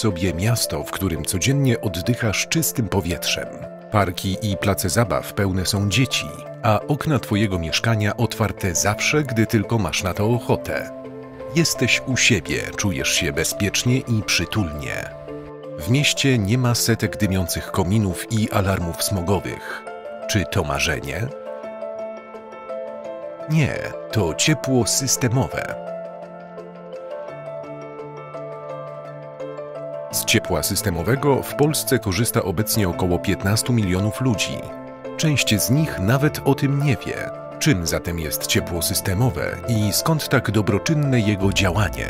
Sobie miasto, w którym codziennie oddychasz czystym powietrzem. Parki i place zabaw pełne są dzieci, a okna Twojego mieszkania otwarte zawsze, gdy tylko masz na to ochotę. Jesteś u siebie, czujesz się bezpiecznie i przytulnie. W mieście nie ma setek dymiących kominów i alarmów smogowych. Czy to marzenie? Nie, to ciepło systemowe. Ciepła systemowego w Polsce korzysta obecnie około 15 milionów ludzi. Część z nich nawet o tym nie wie. Czym zatem jest ciepło systemowe i skąd tak dobroczynne jego działanie?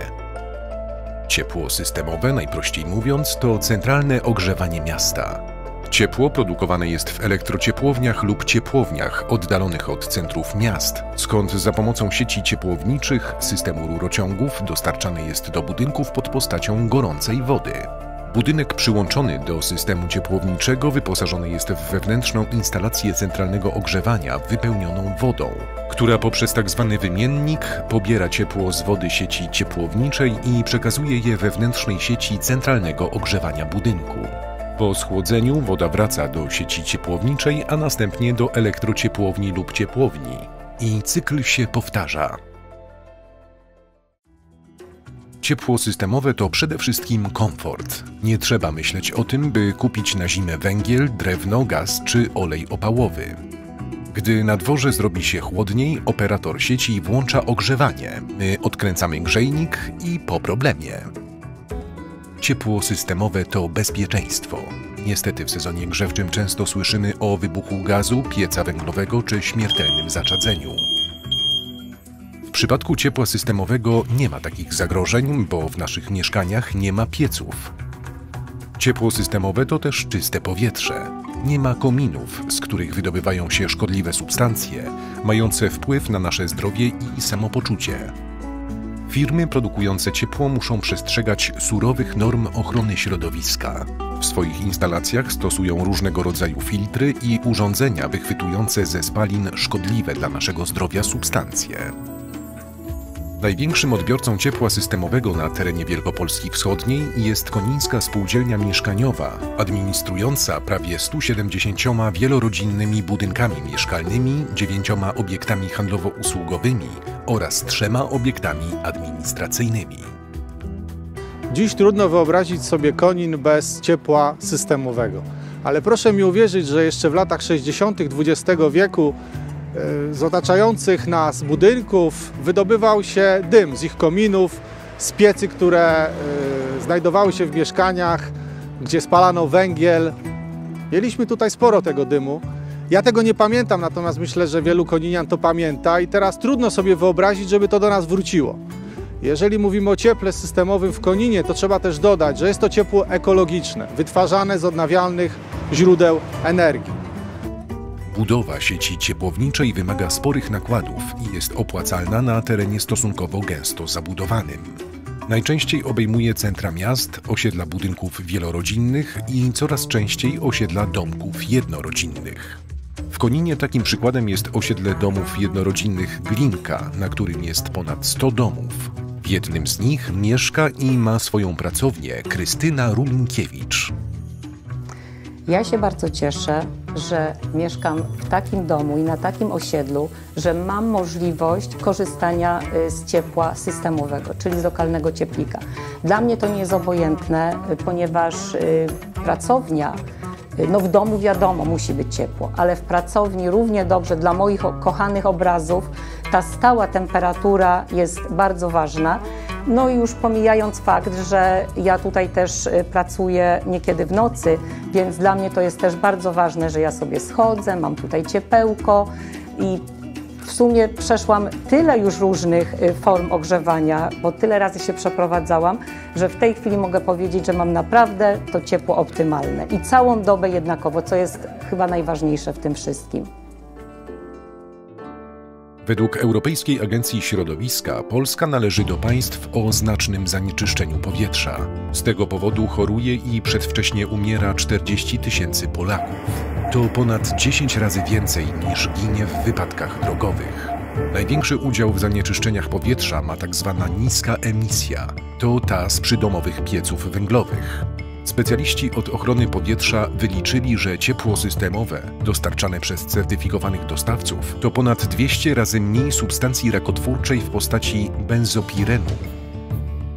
Ciepło systemowe, najprościej mówiąc, to centralne ogrzewanie miasta. Ciepło produkowane jest w elektrociepłowniach lub ciepłowniach oddalonych od centrów miast, skąd za pomocą sieci ciepłowniczych, systemu rurociągów dostarczane jest do budynków pod postacią gorącej wody. Budynek przyłączony do systemu ciepłowniczego wyposażony jest w wewnętrzną instalację centralnego ogrzewania wypełnioną wodą, która poprzez tzw. Tak wymiennik pobiera ciepło z wody sieci ciepłowniczej i przekazuje je wewnętrznej sieci centralnego ogrzewania budynku. Po schłodzeniu woda wraca do sieci ciepłowniczej, a następnie do elektrociepłowni lub ciepłowni. I cykl się powtarza. Ciepło systemowe to przede wszystkim komfort. Nie trzeba myśleć o tym, by kupić na zimę węgiel, drewno, gaz czy olej opałowy. Gdy na dworze zrobi się chłodniej, operator sieci włącza ogrzewanie. My odkręcamy grzejnik i po problemie. Ciepło systemowe to bezpieczeństwo. Niestety w sezonie grzewczym często słyszymy o wybuchu gazu, pieca węglowego czy śmiertelnym zaczadzeniu. Przypadku ciepła systemowego nie ma takich zagrożeń, bo w naszych mieszkaniach nie ma pieców. Ciepło systemowe to też czyste powietrze. Nie ma kominów, z których wydobywają się szkodliwe substancje, mające wpływ na nasze zdrowie i samopoczucie. Firmy produkujące ciepło muszą przestrzegać surowych norm ochrony środowiska. W swoich instalacjach stosują różnego rodzaju filtry i urządzenia wychwytujące ze spalin szkodliwe dla naszego zdrowia substancje. Największym odbiorcą ciepła systemowego na terenie Wielkopolski Wschodniej jest Konińska Spółdzielnia Mieszkaniowa, administrująca prawie 170 wielorodzinnymi budynkami mieszkalnymi, dziewięcioma obiektami handlowo-usługowymi oraz trzema obiektami administracyjnymi. Dziś trudno wyobrazić sobie Konin bez ciepła systemowego. Ale proszę mi uwierzyć, że jeszcze w latach 60. XX wieku z otaczających nas budynków wydobywał się dym z ich kominów, z piecy, które e, znajdowały się w mieszkaniach, gdzie spalano węgiel. Mieliśmy tutaj sporo tego dymu. Ja tego nie pamiętam, natomiast myślę, że wielu koninian to pamięta i teraz trudno sobie wyobrazić, żeby to do nas wróciło. Jeżeli mówimy o cieple systemowym w Koninie, to trzeba też dodać, że jest to ciepło ekologiczne, wytwarzane z odnawialnych źródeł energii. Budowa sieci ciepłowniczej wymaga sporych nakładów i jest opłacalna na terenie stosunkowo gęsto zabudowanym. Najczęściej obejmuje centra miast, osiedla budynków wielorodzinnych i coraz częściej osiedla domków jednorodzinnych. W Koninie takim przykładem jest osiedle domów jednorodzinnych Glinka, na którym jest ponad 100 domów. W jednym z nich mieszka i ma swoją pracownię Krystyna Rulinkiewicz. Ja się bardzo cieszę, że mieszkam w takim domu i na takim osiedlu, że mam możliwość korzystania y, z ciepła systemowego, czyli z lokalnego cieplika. Dla mnie to nie jest obojętne, y, ponieważ y, pracownia no w domu wiadomo, musi być ciepło, ale w pracowni równie dobrze dla moich kochanych obrazów ta stała temperatura jest bardzo ważna. No i już pomijając fakt, że ja tutaj też y, pracuję niekiedy w nocy, więc dla mnie to jest też bardzo ważne, że ja sobie schodzę, mam tutaj ciepełko i w sumie przeszłam tyle już różnych y, form ogrzewania, bo tyle razy się przeprowadzałam, że w tej chwili mogę powiedzieć, że mam naprawdę to ciepło optymalne i całą dobę jednakowo, co jest chyba najważniejsze w tym wszystkim. Według Europejskiej Agencji Środowiska Polska należy do państw o znacznym zanieczyszczeniu powietrza. Z tego powodu choruje i przedwcześnie umiera 40 tysięcy Polaków. To ponad 10 razy więcej niż ginie w wypadkach drogowych. Największy udział w zanieczyszczeniach powietrza ma tzw. Tak niska emisja. To ta z przydomowych pieców węglowych. Specjaliści od ochrony powietrza wyliczyli, że ciepło systemowe dostarczane przez certyfikowanych dostawców to ponad 200 razy mniej substancji rakotwórczej w postaci benzopirenu,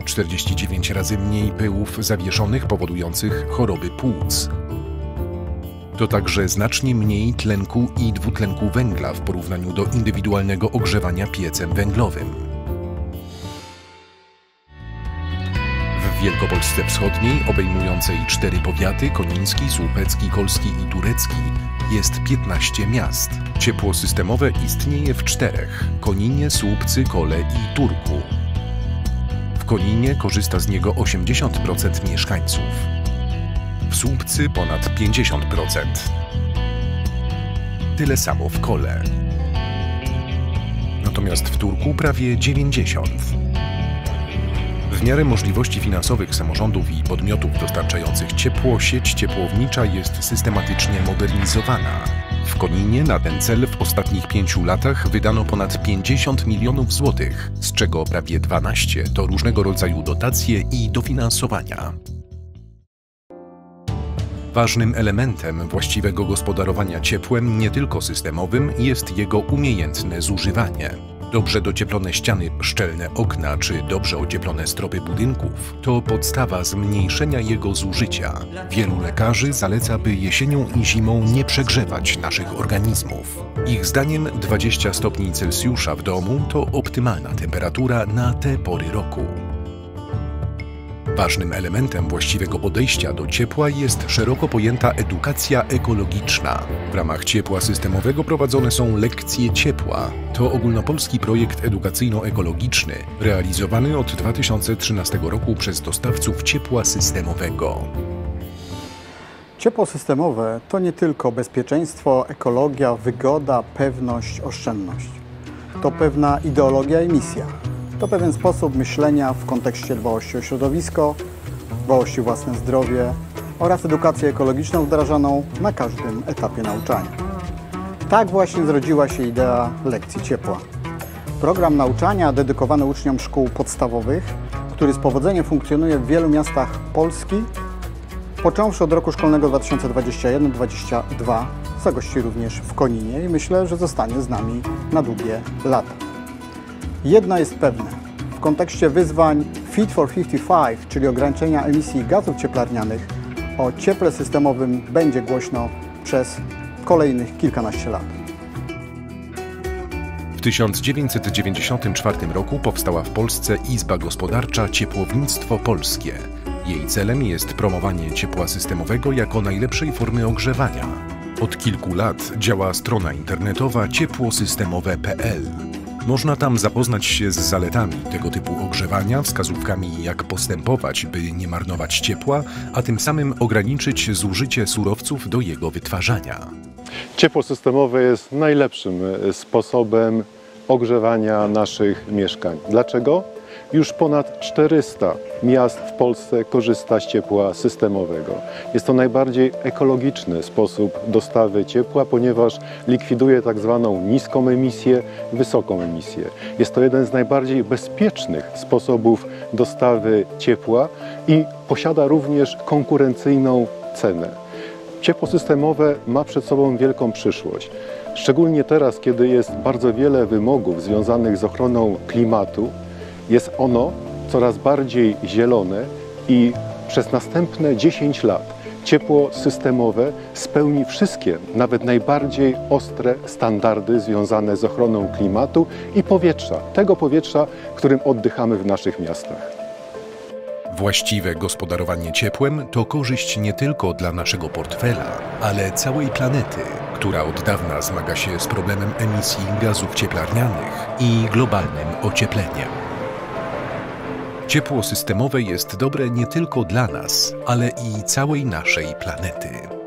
49 razy mniej pyłów zawieszonych powodujących choroby płuc. To także znacznie mniej tlenku i dwutlenku węgla w porównaniu do indywidualnego ogrzewania piecem węglowym. Wielkopolsce Wschodniej, obejmującej cztery powiaty koniński, słupecki, kolski i turecki, jest 15 miast. Ciepło systemowe istnieje w czterech: Koninie, Słupcy, Kole i Turku. W Koninie korzysta z niego 80% mieszkańców. W Słupcy ponad 50%. Tyle samo w Kole. Natomiast w Turku prawie 90%. W miarę możliwości finansowych samorządów i podmiotów dostarczających ciepło, sieć ciepłownicza jest systematycznie modernizowana. W Koninie na ten cel w ostatnich pięciu latach wydano ponad 50 milionów złotych, z czego prawie 12 to różnego rodzaju dotacje i dofinansowania. Ważnym elementem właściwego gospodarowania ciepłem, nie tylko systemowym, jest jego umiejętne zużywanie. Dobrze docieplone ściany, szczelne okna czy dobrze ocieplone stropy budynków to podstawa zmniejszenia jego zużycia. Wielu lekarzy zaleca, by jesienią i zimą nie przegrzewać naszych organizmów. Ich zdaniem 20 stopni Celsjusza w domu to optymalna temperatura na te pory roku. Ważnym elementem właściwego podejścia do ciepła jest szeroko pojęta edukacja ekologiczna. W ramach ciepła systemowego prowadzone są lekcje ciepła. To ogólnopolski projekt edukacyjno-ekologiczny, realizowany od 2013 roku przez dostawców ciepła systemowego. Ciepło systemowe to nie tylko bezpieczeństwo, ekologia, wygoda, pewność, oszczędność. To pewna ideologia i misja to pewien sposób myślenia w kontekście dbałości o środowisko, dbałości o własne zdrowie oraz edukację ekologiczną wdrażaną na każdym etapie nauczania. Tak właśnie zrodziła się idea lekcji ciepła. Program nauczania dedykowany uczniom szkół podstawowych, który z powodzeniem funkcjonuje w wielu miastach Polski, począwszy od roku szkolnego 2021-2022, zagości również w Koninie i myślę, że zostanie z nami na długie lata. Jedno jest pewne. W kontekście wyzwań Fit for 55, czyli ograniczenia emisji gazów cieplarnianych, o cieple systemowym będzie głośno przez kolejnych kilkanaście lat. W 1994 roku powstała w Polsce Izba Gospodarcza Ciepłownictwo Polskie. Jej celem jest promowanie ciepła systemowego jako najlepszej formy ogrzewania. Od kilku lat działa strona internetowa ciepłosystemowe.pl. Można tam zapoznać się z zaletami tego typu ogrzewania, wskazówkami jak postępować, by nie marnować ciepła, a tym samym ograniczyć zużycie surowców do jego wytwarzania. Ciepło systemowe jest najlepszym e, sposobem ogrzewania naszych mieszkań. Dlaczego? Już ponad 400 miast w Polsce korzysta z ciepła systemowego. Jest to najbardziej ekologiczny sposób dostawy ciepła, ponieważ likwiduje tak zwaną niską emisję, wysoką emisję. Jest to jeden z najbardziej bezpiecznych sposobów dostawy ciepła i posiada również konkurencyjną cenę. Ciepło systemowe ma przed sobą wielką przyszłość. Szczególnie teraz, kiedy jest bardzo wiele wymogów związanych z ochroną klimatu, jest ono coraz bardziej zielone i przez następne 10 lat ciepło systemowe spełni wszystkie, nawet najbardziej ostre standardy związane z ochroną klimatu i powietrza, tego powietrza, którym oddychamy w naszych miastach. Właściwe gospodarowanie ciepłem to korzyść nie tylko dla naszego portfela, ale całej planety, która od dawna zmaga się z problemem emisji gazów cieplarnianych i globalnym ociepleniem. Ciepło systemowe jest dobre nie tylko dla nas, ale i całej naszej planety.